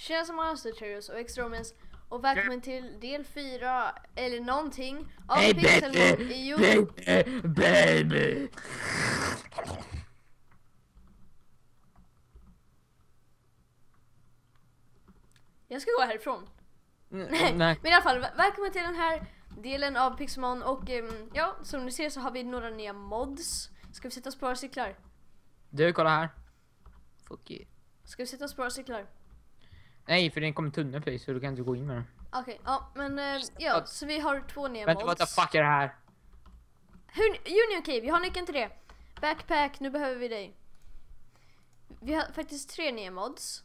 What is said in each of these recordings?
Tjena som Terriers och Extromens och välkommen till del 4 eller någonting av Hey Pixelmon i Youtube. baby, baby. Jag ska gå härifrån. Nej, Nej, nej. men i alla fall, väl- välkommen till den här delen av Pixelmon och ehm, ja, som ni ser så har vi några nya mods. Ska vi sätta oss på våra cyklar? Du, kolla här. Fuck you. Ska vi sätta oss på våra cyklar? Nej, för den kommer tunnel precis så du kan inte gå in med den. Okej, ja men ehm, ja, så vi har två nya Vänta, what the fuck är det här? Hur, Union Cave, vi har nyckeln till det. Backpack, nu behöver vi dig. Vi har faktiskt tre nya mods.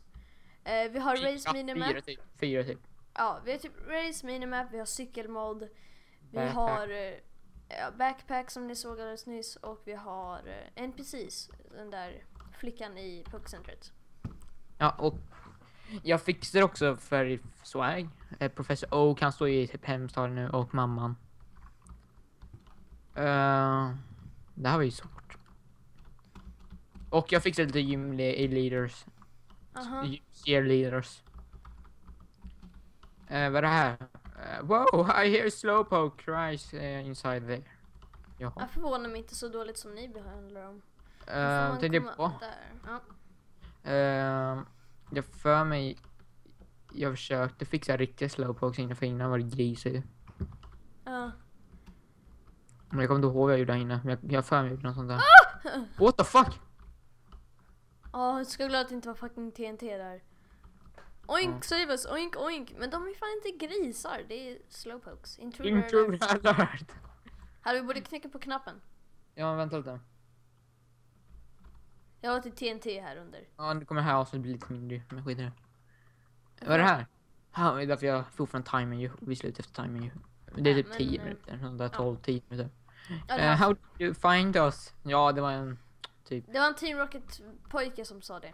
Eh, vi har Race Fyra, Minimap. Fyra typ. Fyra typ. Ja, vi har typ Race Minimap, vi har cykelmod. Vi Backpack. har ja, Backpack som ni såg alldeles nyss och vi har NPCs, den där flickan i Pokécentret. Ja, och jag fixar också för swag. Eh, Professor Oak kan stå i typ hemstad nu och mamman. Uh, det här var ju svårt. Och jag fixade lite gym le- leaders. Aha. Year leaders. Eh, vad är det här? Eh, wow, I hear slowpoke rise eh, inside there. Jaha. Jag förvånar mig inte så dåligt som ni behandlar dem. Uh, det är det på. Där. Ja. Eh, jag för mig... Jag försökte fixa riktiga slowpokes innan, för innan var det grisar. Ja. Men jag kommer inte ihåg vad jag gjorde där inne. Jag, jag för mig gjorde något sånt där. Ah! What the fuck? Ja, jag ska glad att det inte var fucking TNT där. Oink, save us, oink, oink. Men de är fan inte grisar, det är slowpokes. Intruder alert. Intruder alert! Här, vi borde knäcka på knappen. Ja, vänta lite. Jag har lite TNT här under. Ja, nu kommer det här avsnittet bli lite mindre, men skit i det. Vad är det här? Ja, det är därför jag fortfarande timern ju. Vi slutar efter timern ju. Det är typ men, 10 eh, minuter, sånt där 12-10 minuter. Ja, var, how did you find us? Ja, det var en typ. det var en Team Rocket pojke som sa det.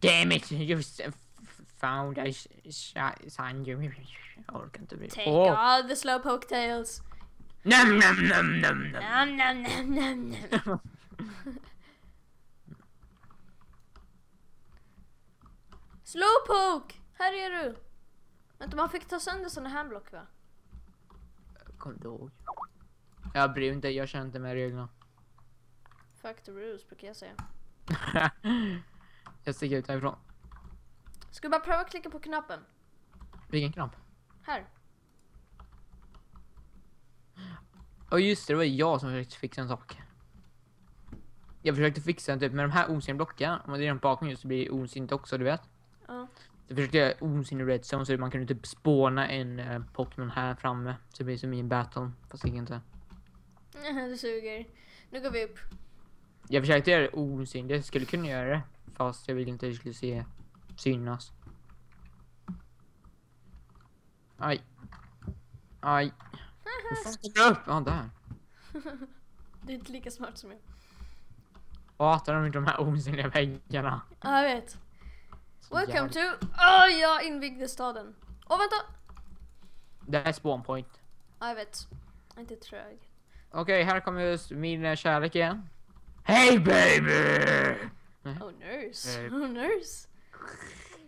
Damn it, you found us, signed you. Jag orkar inte bli. Take Åh. all the slowpoke tails. Nam, nam, nam, nam, nam. Nam, nam, nam, nam, nam. Slowpoke! Här är du! Vänta, man fick ta sönder såna här block va? Kom inte ihåg. Jag bryr mig inte, jag känner inte med reglerna. Fuck the rules brukar jag säga. jag sticker ut härifrån. Ska vi bara pröva att klicka på knappen? Vilken knapp? Här. Och just det, det var jag som försökte fixa en sak. Jag försökte fixa en typ med de här osynliga blocken, om det är de bakom just så blir det osynligt också, du vet. Ja. Så försökte jag osynlig redstone så man kunde typ spåna en eh, Pokémon här framme. Så det blir som i en battle, fast det gick inte. Du suger. Nu går vi upp. Jag försökte göra det osynligt, jag skulle kunna göra det. Fast jag ville inte att det skulle se synas. Aj. Aj. Hur jag upp? Ja, där. Du är inte lika smart som jag. Hatar de de här osynliga väggarna? Ja, jag vet. Welcome to... Åh, jag invigde staden. Åh, vänta! Det är spawn point. Ja, jag vet. Jag är inte trög. Okej, här kommer min eh, kärlek igen. Hey baby! Oh, nurse. Oh, nurse.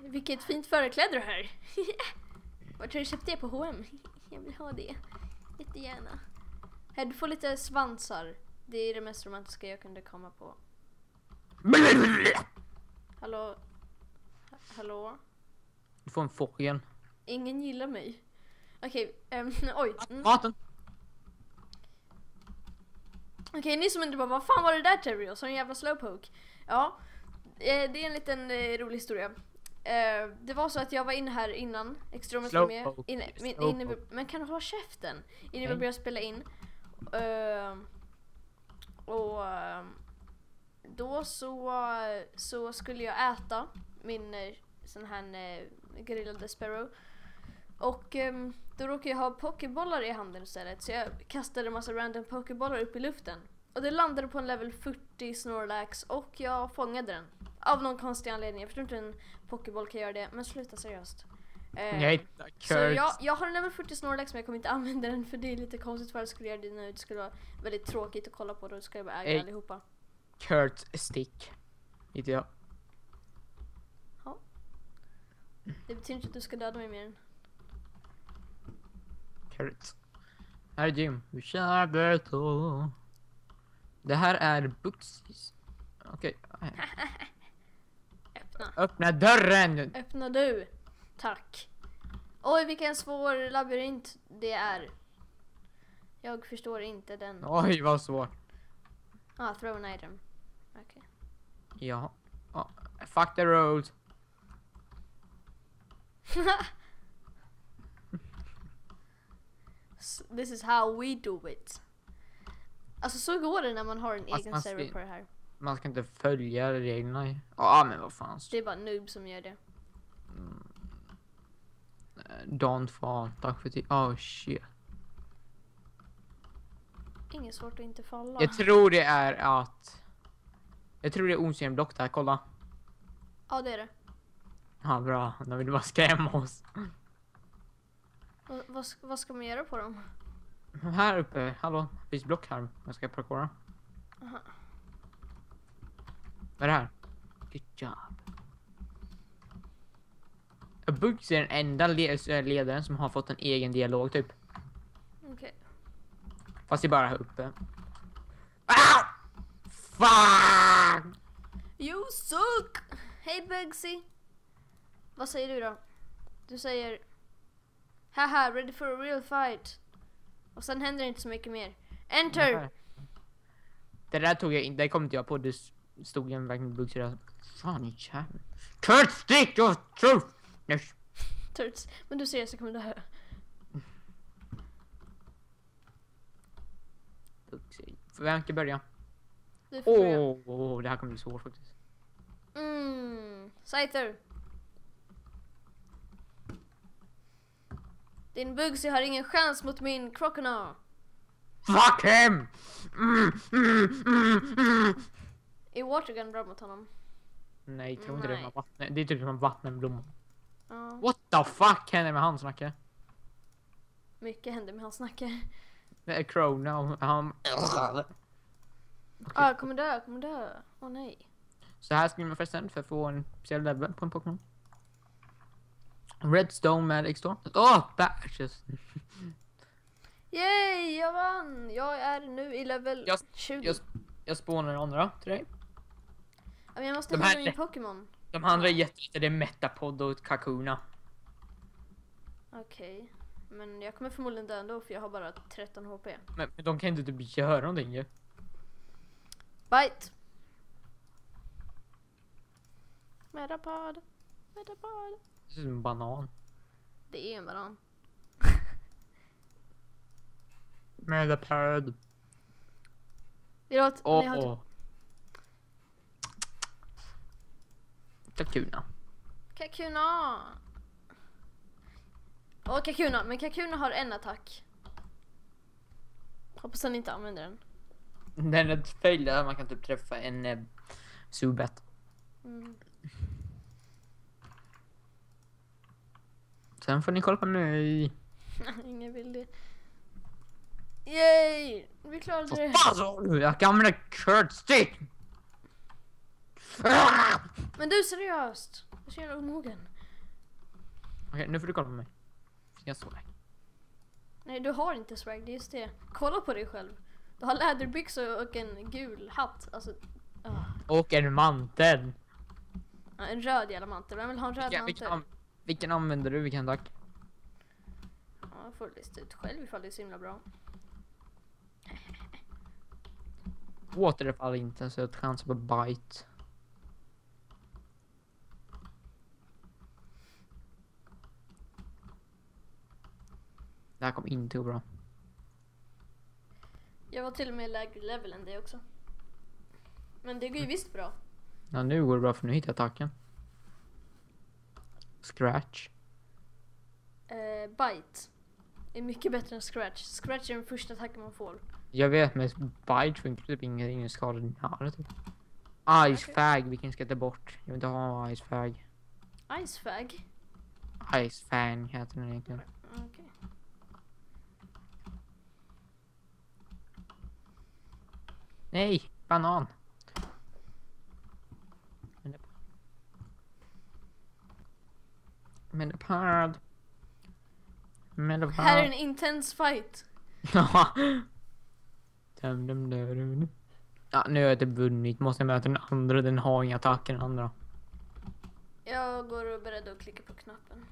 Vilket fint förkläde du har. Vart har du köpt det på H&M? Jag vill ha det. Jättegärna. Här, du får lite svansar. Det är det mest romantiska jag kunde komma på. Hallå? Ha- Hallå? Du får en fågel. Ingen gillar mig. Okej, ehm, oj. Mm. Maten. Okej, ni som undrar bara, vad fan var det där Terry? Som en jävla slowpoke. Ja, eh, det är en liten eh, rolig historia. Eh, det var så att jag var inne här innan, Extromet var med. Inne, min, inne, men kan du hålla käften? Innan vi började spela in. Eh, och eh, då så, så skulle jag äta min eh, sån här eh, grillade sparrow. Och ehm, då råkade jag ha pokébollar i handen istället så jag kastade en massa random pokébollar upp i luften. Och det landade på en level 40 Snorlax och jag fångade den. Av någon konstig anledning. Jag förstår inte hur en pokéboll kan göra det, men sluta seriöst. Eh, Nej, så Kurt. jag, jag har en level 40 Snorlax men jag kommer inte använda den för det är lite konstigt för jag skulle göra det nu. Det skulle vara väldigt tråkigt att kolla på då skulle jag bara äga Ey. allihopa. Kurt stick. Inte jag. Det betyder inte att du ska döda mig mer än. Carrots. Här är Jim. Vi kör Berto. Det här är Buxis. Okej. här. Öppna. Öppna dörren! Öppna du. Tack. Oj, vilken svår labyrint det är. Jag förstår inte den. Oj, vad svårt. Ah, throw an item. Okej. Ja. ja. Fuck the rules. This is how we do it. Alltså så går det när man har en Fast egen server ser- på det här. Man ska inte följa reglerna. Ja, ah, men vad fan. Det är bara noob som gör det. Don't fall. Tack för tid. Oh shit. Inget svårt att inte falla. Jag tror det är att... Jag tror det är osynlig block där, kolla. Ja, det är det. Ja, bra. De vill bara skrämma oss. Vad, vad, ska- vad ska man göra på dem? Här uppe, hallå. Finns block här. Jag ska parkoura. Aha. Vad är det här? Good job. Bugs är den enda le- ledaren som har fått en egen dialog typ. Okej. Fast det är bara här uppe. Ah! Fuck! You suck! Hej Bugsy! Vad säger du då? Du säger Haha, ready for a real fight. Och sen händer inte så mycket mer. Enter! Det där tog jag in, det kom inte jag på. Det stod en verkligen Bugs där. Fan i jäveln. Kurt stick your truth! Yes. Turts. Men du ser så kommer dö. Bugs. Vem ska börja? Du Åh, oh, oh, det här kommer bli svårt faktiskt. Mm. Scyther. Din Bugsy har ingen chans mot min Crocodile. Fuck him! Mm, mm, mm, mm. Är Watergun bra mot honom? Nej, tror inte det. Vattnar, det är typ som man vattnar en blomma. Ja. What the fuck händer med han snackar? Mycket händer med hans snacke. Det är Crona och han... Ah, jag kommer dö, jag kommer dö. Åh nej. Så här skriver man förresten för att få en speciell level på en Pokémon. Redstone med X2. Åh, oh, bashes! Yay, jag vann! Jag är nu i level Jag- 20. Jag, jag spånar andra till dig. Men jag måste hitta min Pokémon. De andra är jättelite, det är Metapod och Kakuna. Okej. Men jag kommer förmodligen dö ändå för jag har bara 13 HP. Men, men de kan inte typ göra någonting ju. Bite! Metapod. Metapod. Det ser ut som en banan. Det är en banan. Metapod. Vill du ha ett... Åh. Oh, Kakuna. Kakuna! Åh, Kakuna. Men Kakuna har en attack. Hoppas han inte använder den. Den är ett följd där man kan typ träffa en eh, Zubat. Mm. Sen får ni kolla på mig. Ingen vill det. Yay! Vi klarade det. Fan så! Jag kan använda Kurt Stick! Ah! Men du seriöst? Jag är så jävla omogen. Okej, nu får du kolla på mig. Jag såg dig. Nej, du har inte swag, det är just det. Kolla på dig själv. Du har läderbyxor och en gul hatt. Alltså, ah. Och en mantel. Ja, en röd jävla mantel. Vem vill ha en röd vilken, mantel? Vilken använder du? Vilken tack? Ja, jag får lista ut själv ifall det är så himla bra. Återfall inte så jag chansar på bite. Det här kommer inte gå bra. Jag var till och med lägre level än dig också. Men det går ju visst bra. Ja, nu går det bra för nu hittar jag attacken. Scratch. Eh, bite är mycket bättre än scratch. Scratch är den första attacken man får. Jag vet men bite funkar typ ingenting, ingen skada nära typ. Ice Okej. fag, vi kan ska ta bort. Jag vill inte ha ice fag. Ice fag. Ice fan heter den egentligen. Okej. Nej, banan. Medipad. Medipad. Här är en intens fight. Ja. Dum, dum, dum. Ja, nu har jag typ vunnit. Måste jag möta den andra. Den har inga attacker den andra. Jag går och är beredd att klicka på knappen.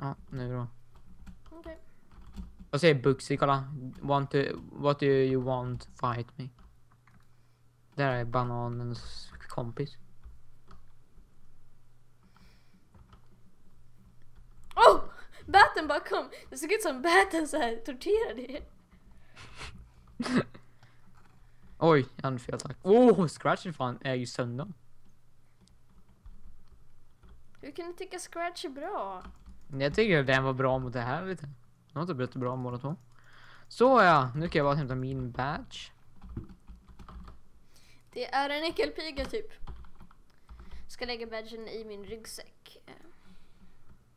Ja, nu då. Okej. Vad säger Buxy? Kolla. Want to, what do you want fight me? Där är bananens kompis. Oh! Batten bara kom. Det såg ut som batten så här torterade er. Oj, jag hade fel tack. Oh, Scratch är fan är ju sönder. Hur kan du tycka Scratch är bra? Jag tycker den var bra mot det här lite. De var inte bra båda två. Så ja, nu kan jag bara hämta min badge. Det är en äckelpiga typ. Ska lägga badgen i min ryggsäck.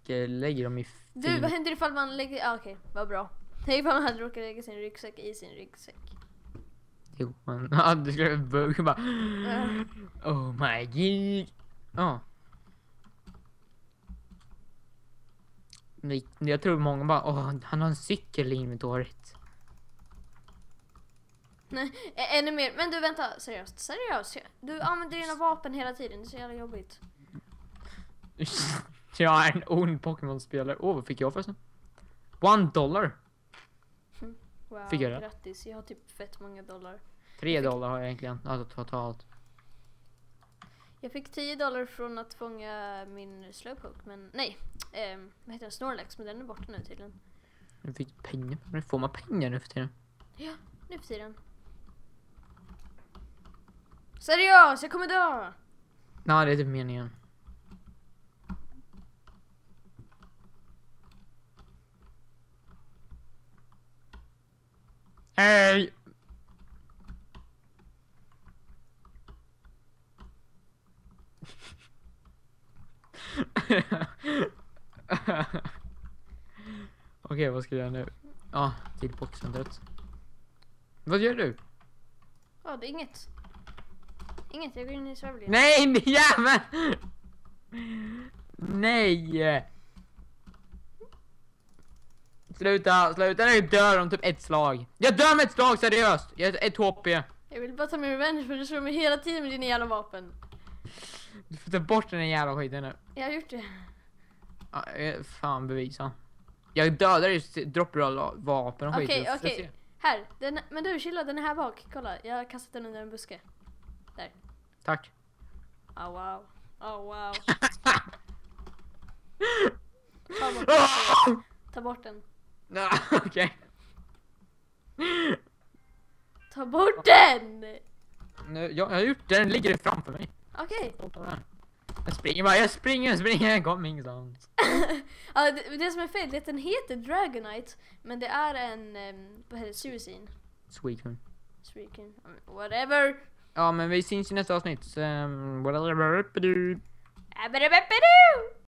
Jag lägger dem i Du, fin- vad händer ifall man lägger... Ah, Okej, vad bra. Tänk ifall man hade råkat lägga sin ryggsäck i sin ryggsäck. Jo, men ja, det skulle bugga bara. Äh. Oh my god. Ja. Nej, Jag tror många bara, åh, han har en cykel i inventoriet. Nej, ännu mer. Men du vänta, seriöst. Seriöst. Du använder dina vapen hela tiden. Det är så jävla jobbigt. Jag är en ond Pokémon-spelare. Åh, vad fick jag förresten? One dollar. Wow, Fick jag det? grattis. Jag har typ fett många dollar. Tre dollar har jag egentligen, alltså totalt. Jag fick 10 dollar från att fånga min slowpoke, men nej. ehm, vad heter den? Snorlax, men den är borta nu tydligen. Nu fick pengar. Nu får man pengar nu för tiden. Ja, nu för tiden. Seriöst, jag kommer dö! Nej, det är typ meningen. Hej! Okej, vad ska jag göra nu? Ja, till boxcentret. Vad gör du? Ja, det är inget. Inget, jag går in i serverled. Nej, din jävel! Nej! Sluta, sluta nu dör om typ ett slag. Jag dör med ett slag, seriöst! Jag har ett HP. Jag vill bara ta min revenge för du slår mig hela tiden med dina jävla vapen. Du får ta bort den jävla skiten nu. Jag har gjort det. Ja, eh, fan bevisa. Jag dödar ju droppar vapen och skit. Okej, Jag- okej. Här, den, men du chilla, den är här bak. Kolla, jag har kastat den under en buske. Tack. Oh wow. Oh wow. Ta bort den. Ta bort den. Nej, Okej. Ta bort den! Nu, jag, jag har gjort den ligger framför mig. Okej. Jag springer bara, jag springer, jag springer, jag kommer ingenstans. Ja, det, det som är fel är att den heter Dragonite, men det är en, um, vad heter det, Suicine. Sweetmoon. Suicine. Whatever. Ja men vi syns i nästa avsnitt. Um, whatever. Abba-dabba-ba-doo!